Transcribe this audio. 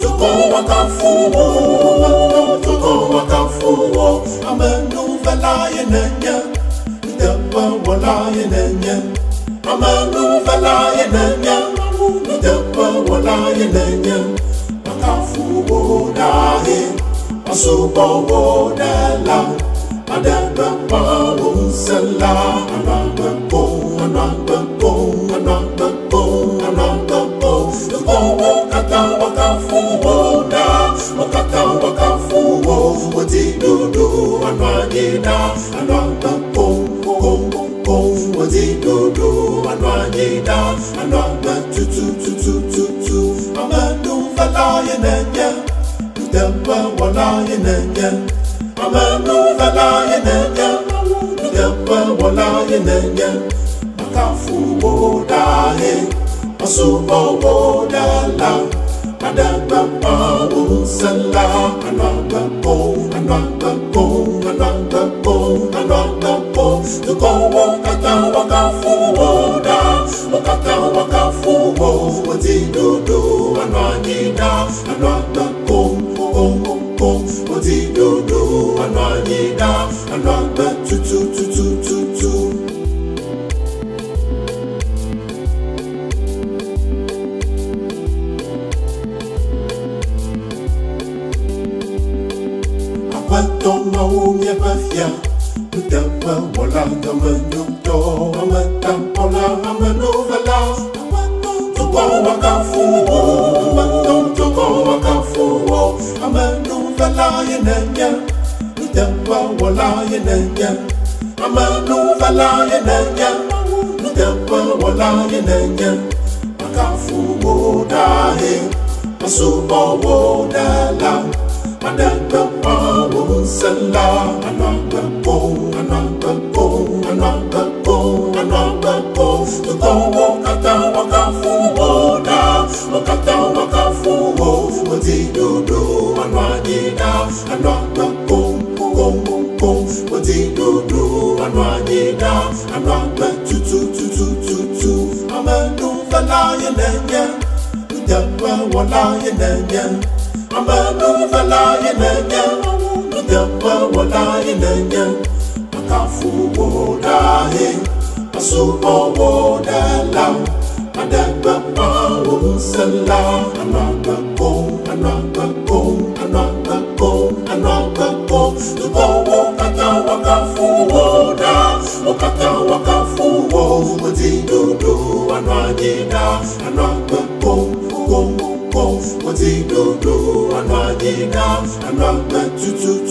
tuko wakafuwo amenu vela yenenye Depa wala yenenye amenu vela yenenye Depa wala yenenye wakafuwo dahi asubo wo dela adebe pa po wati dudu anwanyida anagbe tutu tutu tutu amenu fela yenenye Demba wala yenenye Amenu vela yenenye Demba wala yenenye Makafu woda he Masubo woda la Ademba pa unsela Anagba po, anagba po, wakata wakafu woda Wakata wakafu wo Wati dudu anwanyida Anagba po, po, po Wati dudu anwanyida Anagba tutu tutu tutu. Apato maumye bafia Utepe wala gamenyuto Ameta pola amenuvela Tuko wakafuwo Tuko wakafuwo Amenuvela yenenye Utepe wala yenenye Amenuvela yenenye Utepe wala yenenye Wakafuwo dahi Masubo wo dela Anagba pa unsela Anagba po, anagba po, anagba po, anagba po Tuko wakata wakafuwo da Wakata wakafuwo Wati dudu anwanyida Anagba po, po, po Wati dudu anwanyida Anagba tutu tutu tutu Amenu vela yenenye Udemba wala yenenye amanuvelaayi nenye nunyamewɔlaayi nenye makafu wo ɖahe asubɔwɔ ɖe la wakafu wo ɖa wo wakafu wo wodi ɖoɖo anɔ anyi ɖa anɔagbeko ko ko wodi ɖoɖo. I'm not meant to do